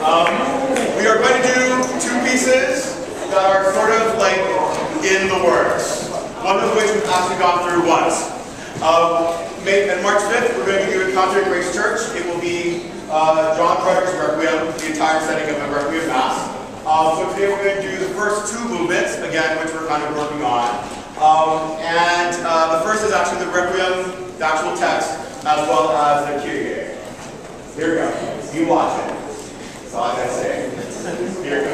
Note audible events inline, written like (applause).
Um, we are going to do two pieces that are sort of like in the works. One of which we've actually gone through once. Um, May, and March 5th, we're going to be doing Contra Grace Church. It will be uh, John Frederick's Requiem, the entire setting of the Requiem Mass. Um, so today we're going to do the first two movements, again, which we're kind of working on. Um, and uh, the first is actually the Requiem, the actual text, as well as the Kyrie. Here we go. You watch it. That's all I gotta say. (laughs) Here